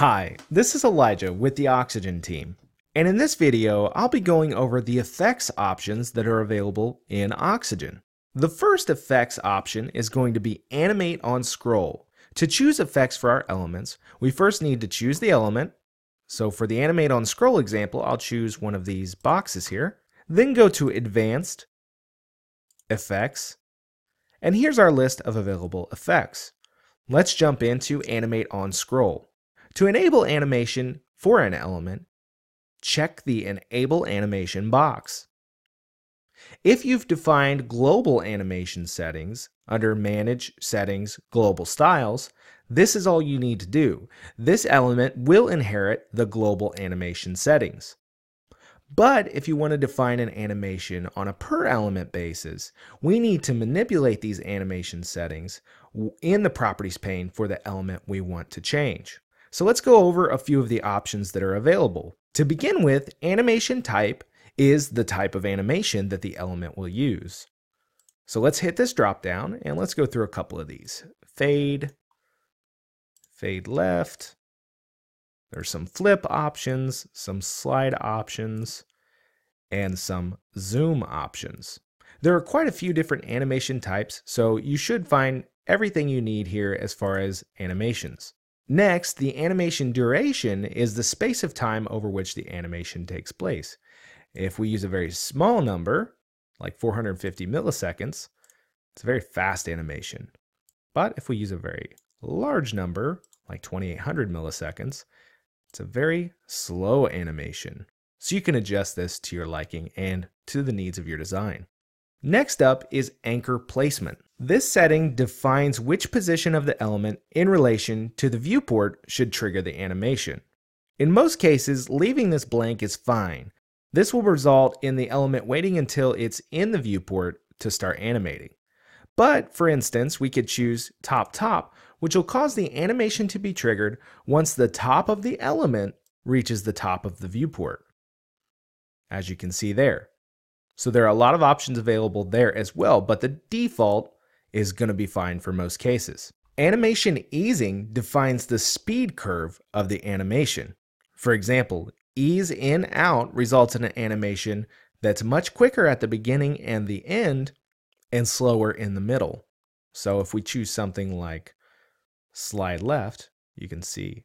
Hi, this is Elijah with the Oxygen team. And in this video, I'll be going over the effects options that are available in Oxygen. The first effects option is going to be Animate on Scroll. To choose effects for our elements, we first need to choose the element. So for the Animate on Scroll example, I'll choose one of these boxes here. Then go to Advanced, Effects, and here's our list of available effects. Let's jump into Animate on Scroll. To enable animation for an element, check the Enable Animation box. If you've defined global animation settings under Manage Settings Global Styles, this is all you need to do. This element will inherit the global animation settings. But if you want to define an animation on a per element basis, we need to manipulate these animation settings in the properties pane for the element we want to change. So let's go over a few of the options that are available. To begin with, animation type is the type of animation that the element will use. So let's hit this drop down and let's go through a couple of these. Fade, fade left, there's some flip options, some slide options, and some zoom options. There are quite a few different animation types, so you should find everything you need here as far as animations. Next, the animation duration is the space of time over which the animation takes place. If we use a very small number, like 450 milliseconds, it's a very fast animation. But if we use a very large number, like 2800 milliseconds, it's a very slow animation. So you can adjust this to your liking and to the needs of your design. Next up is anchor placement. This setting defines which position of the element in relation to the viewport should trigger the animation. In most cases, leaving this blank is fine. This will result in the element waiting until it's in the viewport to start animating. But for instance, we could choose top top, which will cause the animation to be triggered once the top of the element reaches the top of the viewport. As you can see there. So there are a lot of options available there as well, but the default is going to be fine for most cases. Animation easing defines the speed curve of the animation. For example, ease in out results in an animation that's much quicker at the beginning and the end and slower in the middle. So if we choose something like slide left, you can see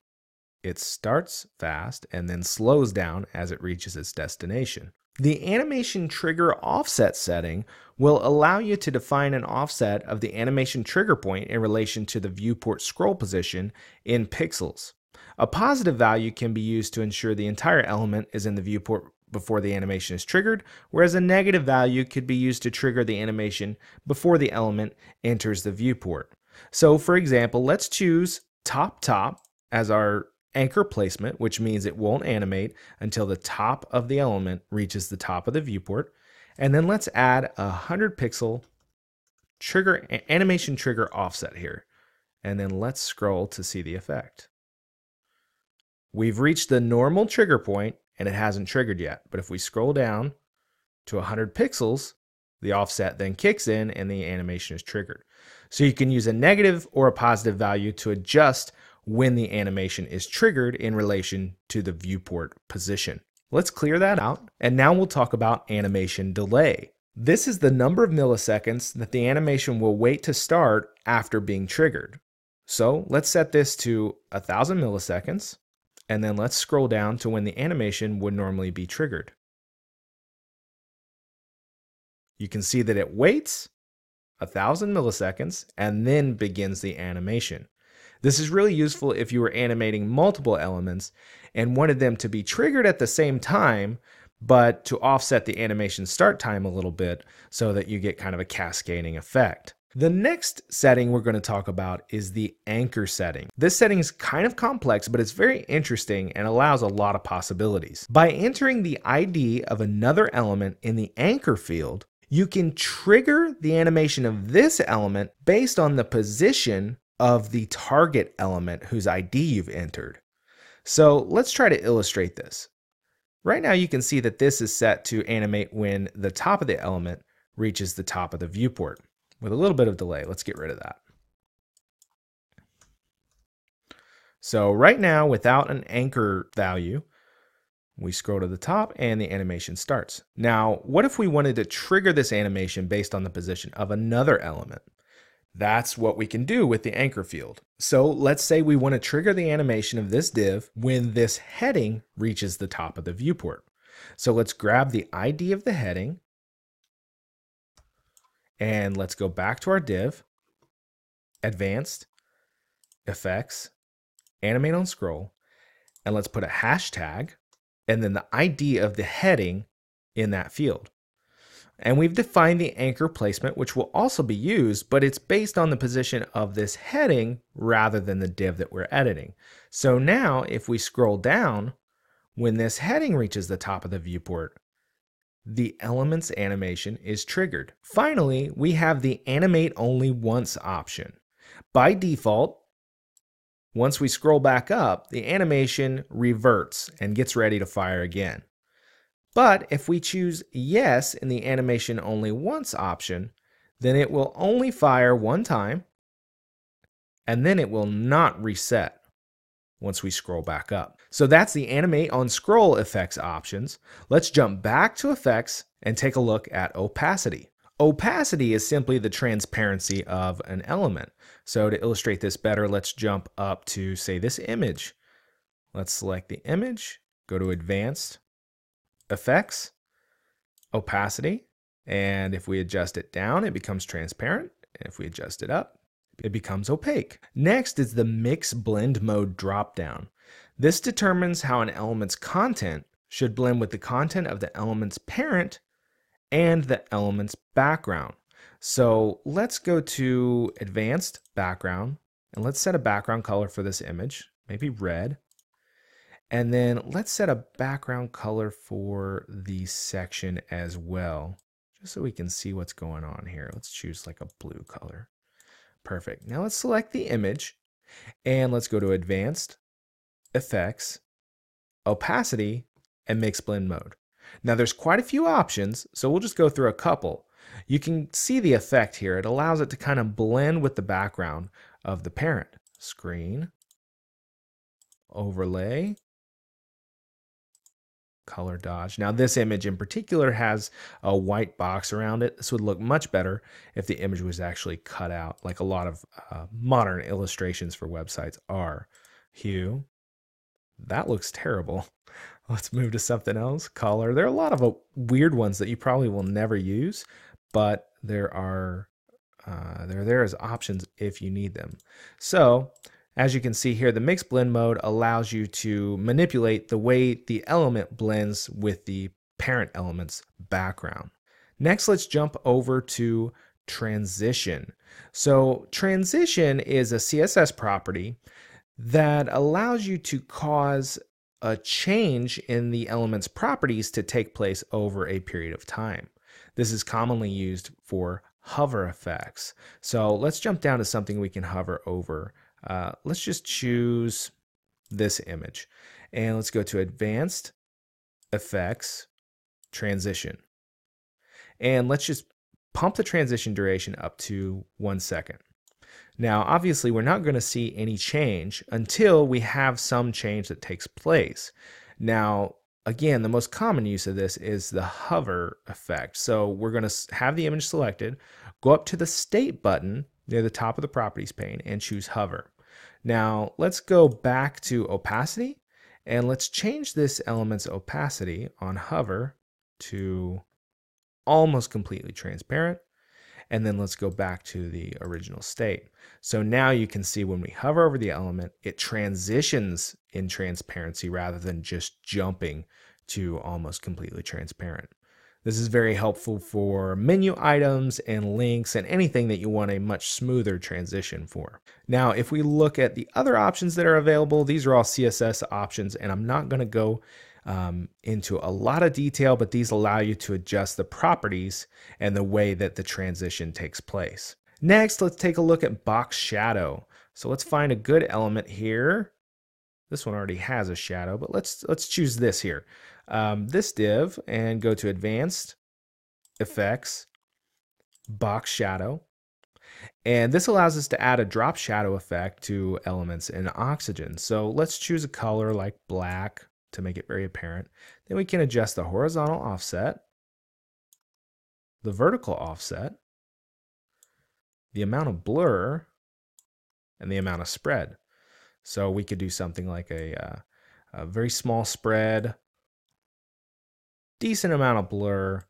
it starts fast and then slows down as it reaches its destination. The animation trigger offset setting will allow you to define an offset of the animation trigger point in relation to the viewport scroll position in pixels. A positive value can be used to ensure the entire element is in the viewport before the animation is triggered, whereas a negative value could be used to trigger the animation before the element enters the viewport. So for example, let's choose top top as our anchor placement, which means it won't animate until the top of the element reaches the top of the viewport. And then let's add a 100 pixel trigger animation trigger offset here. And then let's scroll to see the effect. We've reached the normal trigger point and it hasn't triggered yet. But if we scroll down to 100 pixels, the offset then kicks in and the animation is triggered. So you can use a negative or a positive value to adjust when the animation is triggered in relation to the viewport position. Let's clear that out, and now we'll talk about animation delay. This is the number of milliseconds that the animation will wait to start after being triggered. So let's set this to 1000 milliseconds, and then let's scroll down to when the animation would normally be triggered. You can see that it waits 1000 milliseconds and then begins the animation. This is really useful if you were animating multiple elements and wanted them to be triggered at the same time, but to offset the animation start time a little bit so that you get kind of a cascading effect. The next setting we're going to talk about is the anchor setting. This setting is kind of complex, but it's very interesting and allows a lot of possibilities. By entering the ID of another element in the anchor field, you can trigger the animation of this element based on the position of the target element whose ID you've entered. So let's try to illustrate this. Right now you can see that this is set to animate when the top of the element reaches the top of the viewport. With a little bit of delay, let's get rid of that. So right now, without an anchor value, we scroll to the top and the animation starts. Now, what if we wanted to trigger this animation based on the position of another element? That's what we can do with the anchor field. So let's say we want to trigger the animation of this div when this heading reaches the top of the viewport. So let's grab the ID of the heading and let's go back to our div, advanced, effects, animate on scroll, and let's put a hashtag and then the ID of the heading in that field. And we've defined the anchor placement, which will also be used, but it's based on the position of this heading rather than the div that we're editing. So now if we scroll down, when this heading reaches the top of the viewport, the elements animation is triggered. Finally, we have the animate only once option. By default, once we scroll back up, the animation reverts and gets ready to fire again. But if we choose yes in the animation only once option, then it will only fire one time and then it will not reset once we scroll back up. So that's the animate on scroll effects options. Let's jump back to effects and take a look at opacity. Opacity is simply the transparency of an element. So to illustrate this better, let's jump up to say this image. Let's select the image, go to advanced, effects, opacity, and if we adjust it down, it becomes transparent. And If we adjust it up, it becomes opaque. Next is the mix blend mode dropdown. This determines how an element's content should blend with the content of the element's parent and the element's background. So let's go to advanced background and let's set a background color for this image, maybe red. And then let's set a background color for the section as well, just so we can see what's going on here. Let's choose like a blue color. Perfect. Now let's select the image and let's go to Advanced, Effects, Opacity, and Mix Blend Mode. Now there's quite a few options, so we'll just go through a couple. You can see the effect here. It allows it to kind of blend with the background of the parent. Screen, overlay, color dodge. Now this image in particular has a white box around it. This would look much better if the image was actually cut out like a lot of uh, modern illustrations for websites are. Hue, that looks terrible. Let's move to something else. Color, there are a lot of uh, weird ones that you probably will never use, but there are uh, they're there as options if you need them. So as you can see here, the mix blend mode allows you to manipulate the way the element blends with the parent element's background. Next, let's jump over to transition. So transition is a CSS property that allows you to cause a change in the element's properties to take place over a period of time. This is commonly used for hover effects. So let's jump down to something we can hover over. Uh, let's just choose this image and let's go to advanced effects transition. And let's just pump the transition duration up to one second. Now, obviously, we're not going to see any change until we have some change that takes place. Now, again, the most common use of this is the hover effect. So we're going to have the image selected, go up to the state button near the top of the properties pane and choose hover. Now let's go back to opacity and let's change this element's opacity on hover to almost completely transparent. And then let's go back to the original state. So now you can see when we hover over the element, it transitions in transparency rather than just jumping to almost completely transparent. This is very helpful for menu items and links and anything that you want a much smoother transition for. Now, if we look at the other options that are available, these are all CSS options, and I'm not going to go um, into a lot of detail, but these allow you to adjust the properties and the way that the transition takes place. Next, let's take a look at box shadow. So let's find a good element here. This one already has a shadow, but let's let's choose this here um, this div and go to advanced effects, box shadow. And this allows us to add a drop shadow effect to elements in oxygen. So let's choose a color like black to make it very apparent. Then we can adjust the horizontal offset, the vertical offset, the amount of blur, and the amount of spread. So we could do something like a, uh, a very small spread, decent amount of blur,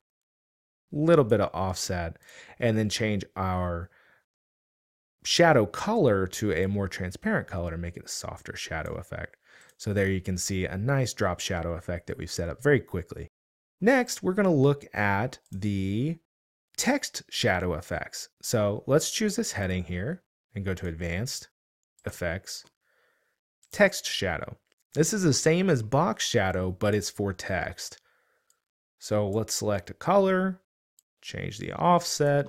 little bit of offset, and then change our shadow color to a more transparent color to make it a softer shadow effect. So there you can see a nice drop shadow effect that we've set up very quickly. Next, we're going to look at the text shadow effects. So let's choose this heading here and go to Advanced, Effects, Text Shadow. This is the same as box shadow, but it's for text. So let's select a color, change the offset,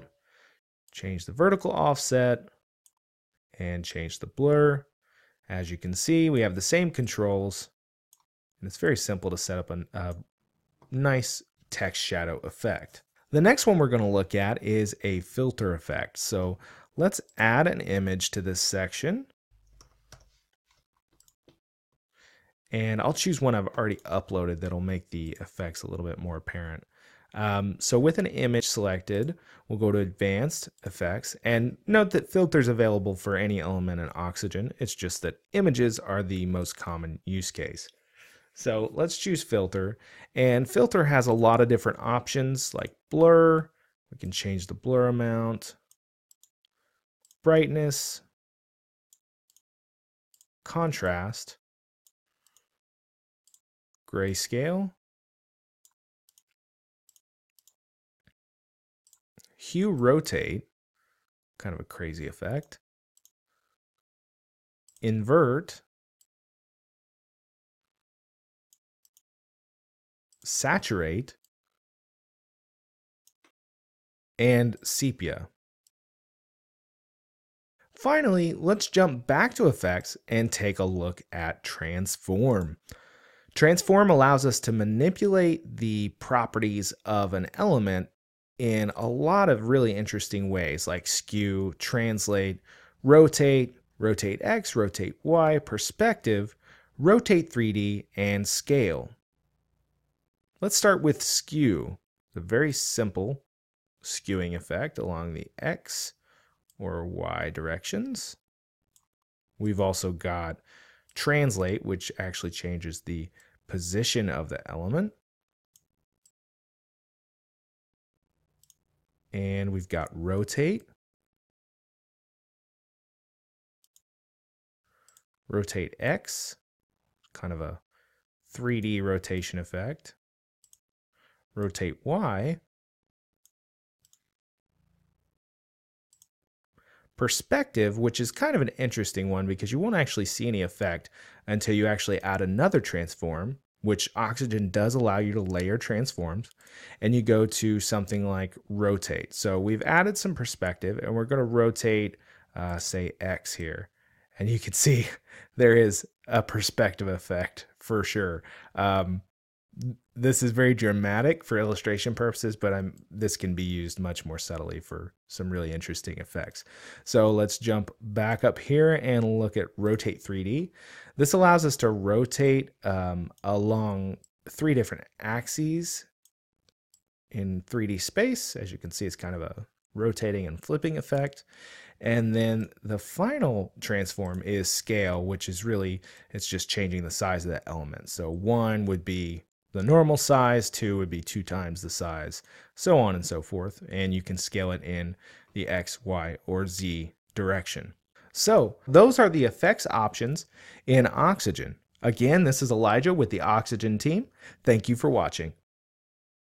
change the vertical offset, and change the blur. As you can see, we have the same controls, and it's very simple to set up a, a nice text shadow effect. The next one we're going to look at is a filter effect. So let's add an image to this section. And I'll choose one I've already uploaded that'll make the effects a little bit more apparent. Um, so with an image selected, we'll go to Advanced Effects and note that filters available for any element in Oxygen. It's just that images are the most common use case. So let's choose Filter. And Filter has a lot of different options like blur. We can change the blur amount, brightness, contrast, grayscale, hue rotate, kind of a crazy effect, invert, saturate, and sepia. Finally, let's jump back to effects and take a look at transform. Transform allows us to manipulate the properties of an element in a lot of really interesting ways, like skew, translate, rotate, rotate X, rotate Y, perspective, rotate 3D, and scale. Let's start with skew, a very simple skewing effect along the X or Y directions. We've also got translate, which actually changes the position of the element. and we've got rotate. Rotate X, kind of a 3D rotation effect. Rotate Y. Perspective, which is kind of an interesting one because you won't actually see any effect until you actually add another transform which oxygen does allow you to layer transforms, and you go to something like rotate. So we've added some perspective and we're going to rotate, uh, say, X here. And you can see there is a perspective effect for sure. Um, this is very dramatic for illustration purposes, but I'm this can be used much more subtly for some really interesting effects. So let's jump back up here and look at rotate 3D. This allows us to rotate um, along three different axes in 3D space. As you can see, it's kind of a rotating and flipping effect. And then the final transform is scale, which is really, it's just changing the size of that element. So one would be the normal size, two would be two times the size, so on and so forth. And you can scale it in the X, Y, or Z direction. So those are the effects options in Oxygen. Again, this is Elijah with the Oxygen team. Thank you for watching.